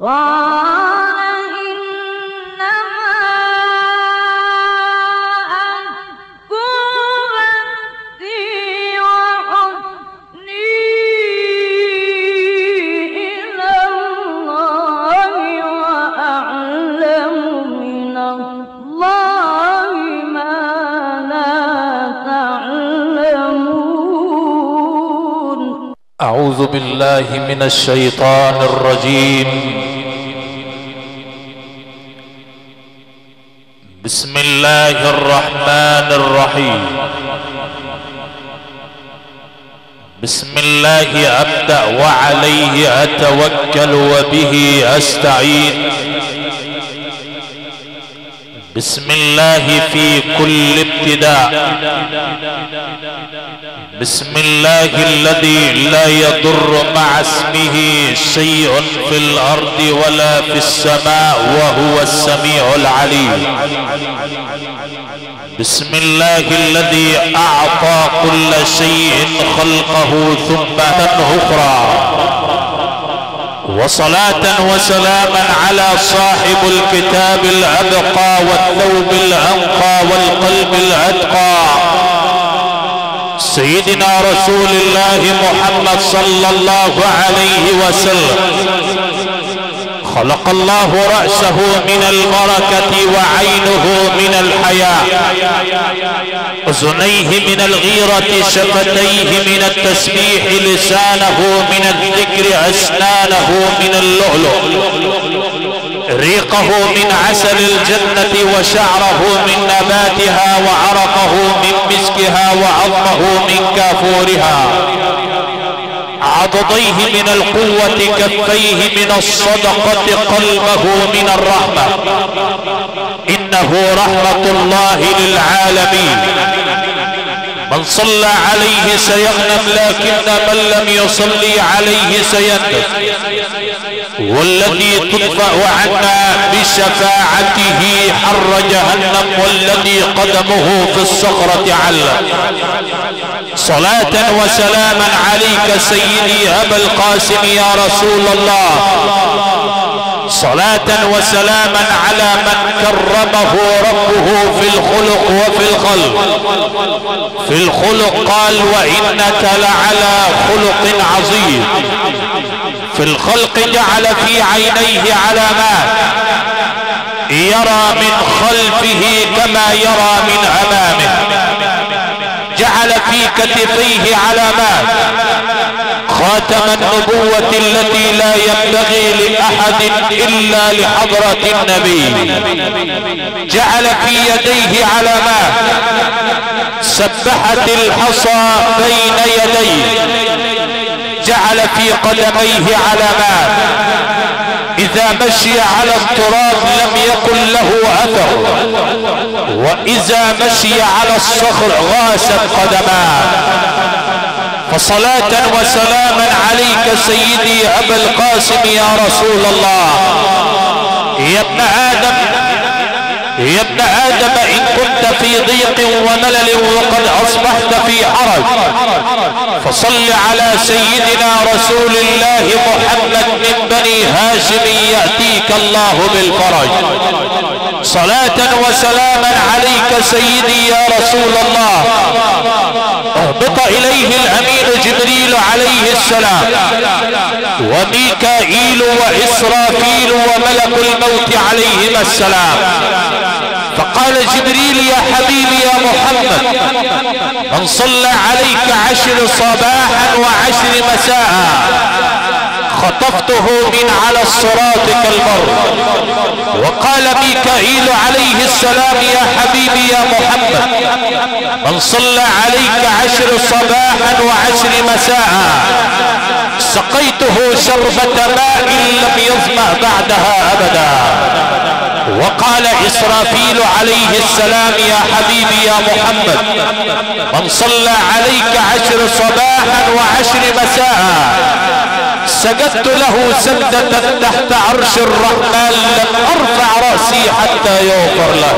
قال أعوذ بالله من الشيطان الرجيم. بسم الله الرحمن الرحيم. بسم الله أبدأ وعليه أتوكل وبه أستعين. بسم الله في كل ابتداء. بسم الله الذي لا يضر مع اسمه شيء في الأرض ولا في السماء وهو السميع العليم. بسم الله الذي أعطى كل شيء خلقه ثم أخرى. وصلاة وسلاما على صاحب الكتاب الأبقى والثوب الأنقى والقلب الأتقى. سيدنا رسول الله محمد صلى الله عليه وسلم. خلق الله رأسه من البركة وعينه من الحياة. أذنيه من الغيرة شفتيه من التسبيح لسانه من الذكر أسنانه من اللؤلؤ. ريقه من عسل الجنة وشعره من نباتها وعرقه من مسكها وعظمه من كافورها. عضديه من القوة كفيه من الصدقة قلبه من الرحمة. إنه رحمة الله للعالمين. من صلى عليه سيغنم لكن من لم يصلي عليه سيندم. والذي تطفأ عنا بشفاعته حر جهنم والذي قدمه في الصخرة علم. صلاة وسلاما عليك سيدي أبا القاسم يا رسول الله. صلاة وسلاما على من كرمه ربه في الخلق وفي الخلق. في الخلق قال وإنك لعلى خلق عظيم. في الخلق جعل في عينيه علامات. يرى من خلفه كما يرى من أمامه. جعل في كتفيه علامات. خاتم النبوة التي لا ينبغي لأحد إلا لحضرة النبي. جعل في يديه علامات سبحت الحصى بين يديه. جعل في قدميه علامات إذا مشي على التراب لم يكن له أثر. وإذا مشي على الصخر غاست قدماه فصلاة وسلاما عليك سيدي أبا القاسم يا رسول الله. يا ابن آدم يا ابن آدم إن كنت في ضيق وملل وقد أصبحت في حرج. فصل على سيدنا رسول الله محمد من بني هاشم يأتيك الله بالفرج. صلاة وسلاما عليك سيدي يا رسول الله. اهبط إليه الامين جبريل عليه السلام. وميكائيل وإسرافيل وملك الموت عليهما السلام. فقال جبريل يا حبيبي يا محمد من صلى عليك عشر صباحا وعشر مساء خطفته من على الصراط كالبر. وقال ميكائيل عليه السلام يا حبيبي يا محمد من صلى عليك عشر صباحا وعشر مساء سقيته شربة ماء لم يظمأ بعدها أبدا. وقال إسرافيل عليه السلام يا حبيبي يا محمد من صلى عليك عشر صباحا وعشر مساء سجدت له سجدة تحت عرش الرحمن لم أرفع رأسي حتى يغفر له.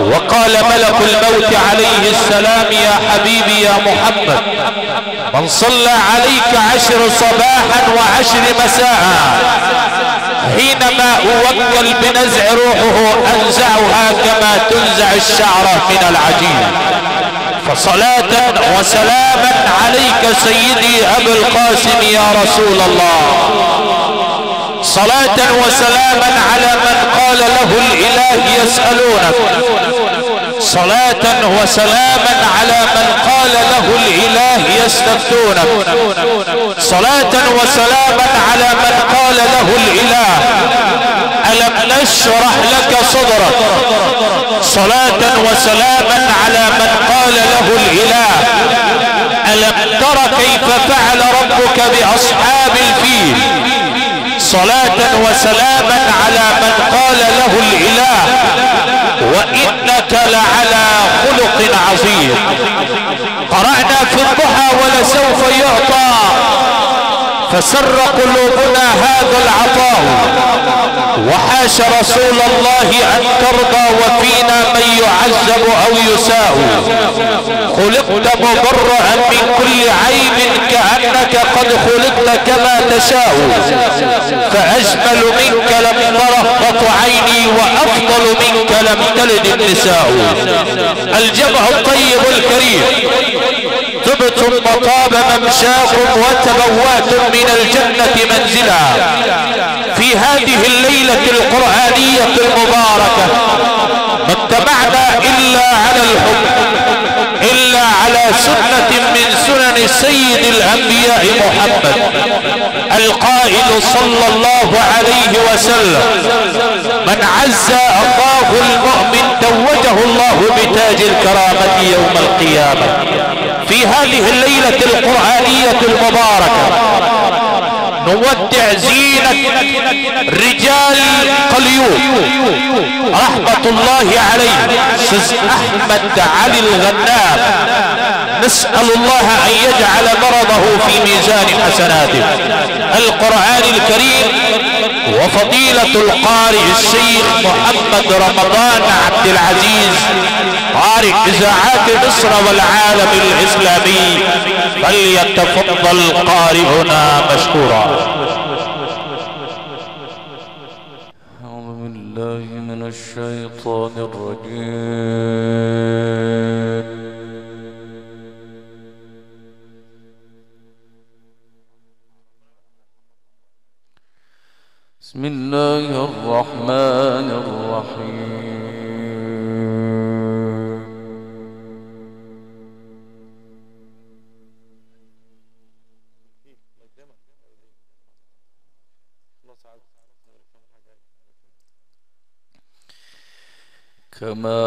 وقال ملك الموت عليه السلام يا حبيبي يا محمد من صلى عليك عشر صباحا وعشر مساء حينما أوكل بنزع روحه أنزعها كما تنزع الشعرة من العجين. فصلاة وسلاما عليك سيدي أبو القاسم يا رسول الله. صلاة وسلاما على من قال له الإله يسألونك. صلاة وسلاما على من قال له الإله يستفتونك. صلاة وسلاما على من قال له الإله. ألم نشرح لك صدرك؟ صلاة وسلاما على من قال له الإله. ألم تر كيف فعل ربك بأصحاب الفيل؟ صلاة وسلاما على من قال له الإله. وانك لعلى خلق عظيم. قرأنا في الضحى ولسوف يعطى. فسر قلوبنا هذا العطاء. وحاش رسول الله أن ترضى وفينا من يعذب أو يساء. خلقت مبرئا من كل عيب كأنك قد خلقت كما تشاء. فأجمل منك لم ترقط عيني وأفضل منك لم تلد النساء. الجمع الطيب الكريم. تبتم وطاب ممشاكم وتبواتم من الجنة منزلا. في هذه الليلة القرآنية المباركة ما اتبعنا إلا على الحب إلا على سنة من سنن سيد الأنبياء محمد القائل صلى الله عليه وسلم من عز الله المؤمن توجه الله بتاج الكرامة يوم القيامة. في هذه الليلة القرآنية المباركة. نودع زينة رجال قليوب رحمة الله عليه سيد أحمد علي الغنام. نسأل الله أن يجعل مرضه في ميزان حسناته. القرآن الكريم وفضيلة القارئ الشيخ محمد رمضان عبد العزيز قارئ إذاعات مصر والعالم الإسلامي فليتفضل قارئنا مشكورا. أعوذ بالله من الشيطان الرجيم. بسم الله الرحمن الرحيم. كما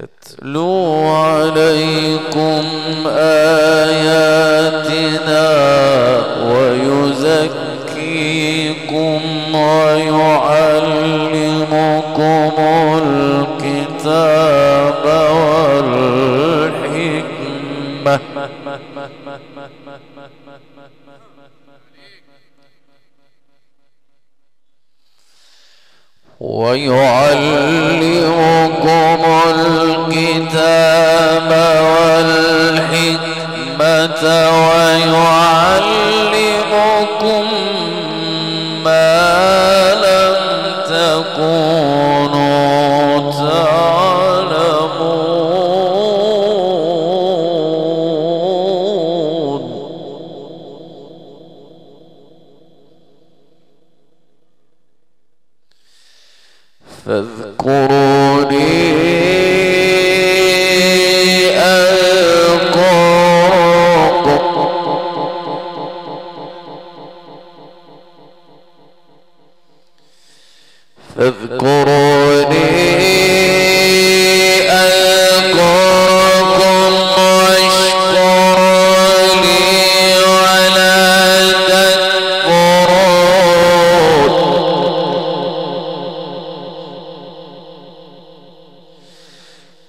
يتلو عليكم آياتنا ويزكيكم ويعلمكم الكتاب والحكمة. ويعلمكم الكتاب والحكمة ويعلمكم فاذكروني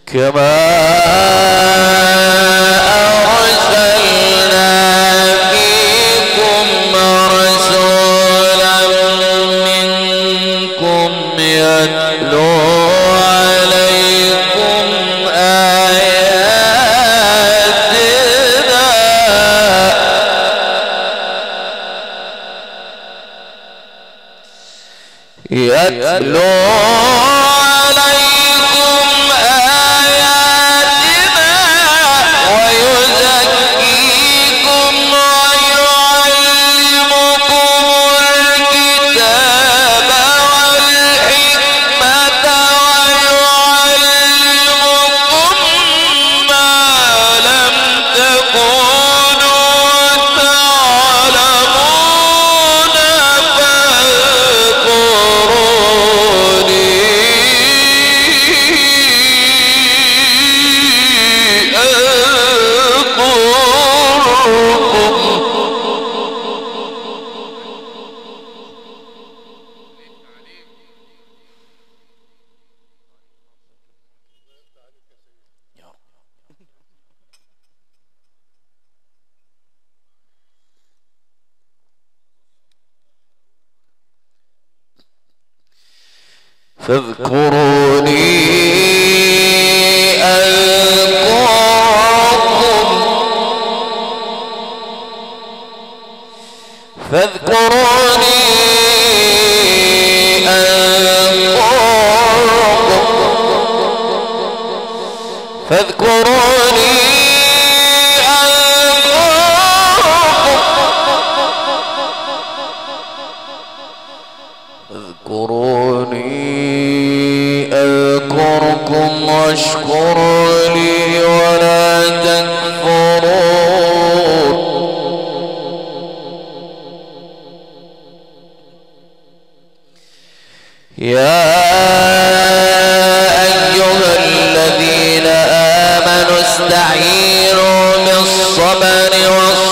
Come on. فاذكروني ألقاكم. فاذكروني واستعينوا بالصبر والصبر.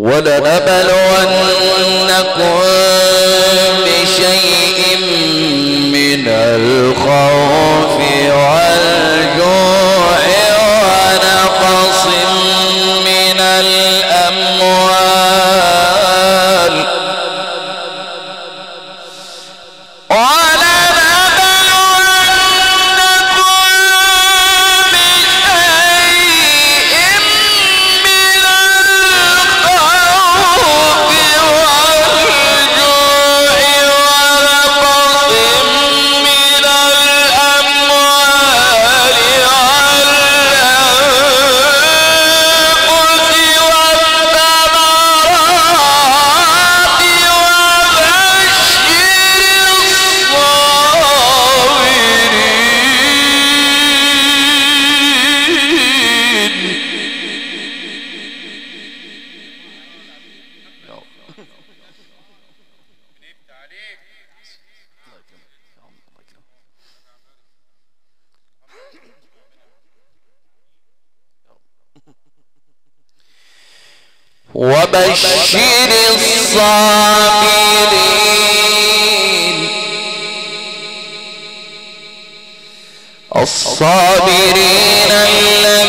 ولنبلونكم بشيء من الخوف وبشر الصابرين. الصابرين الذين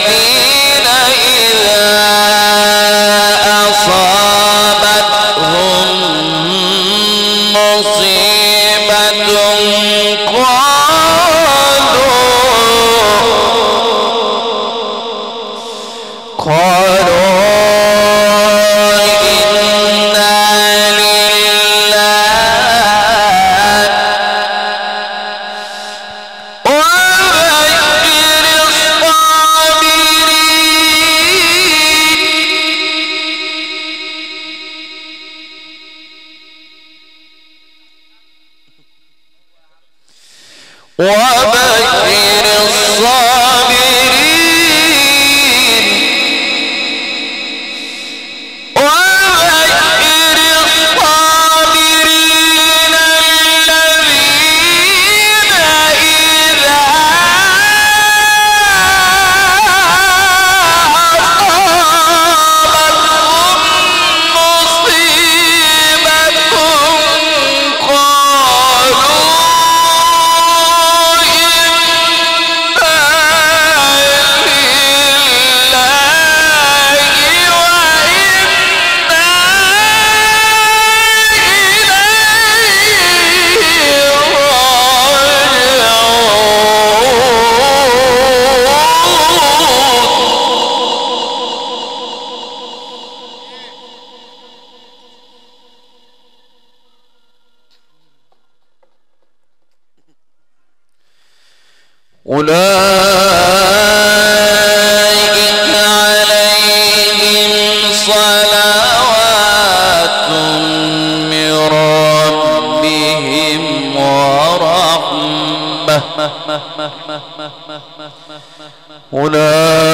وبشر أولئك